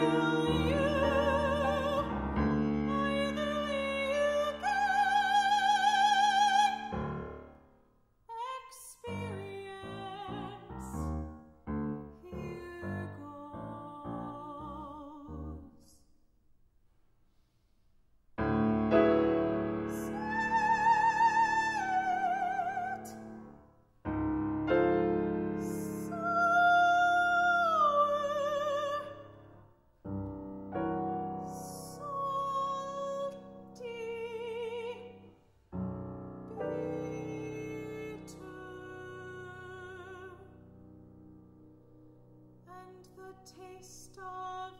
you. Taste of